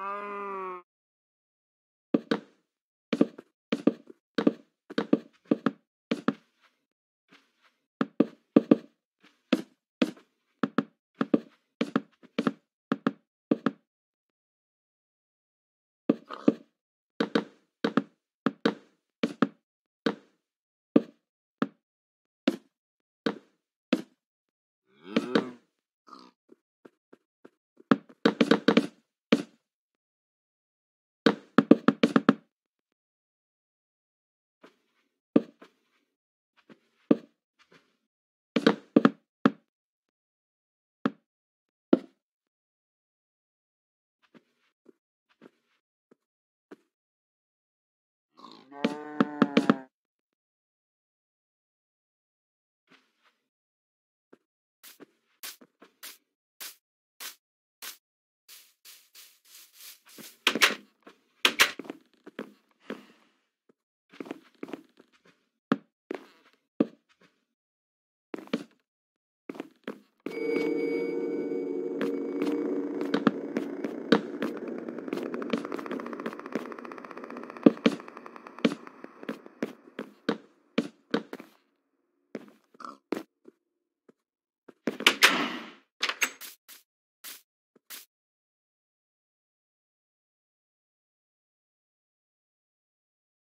No. name.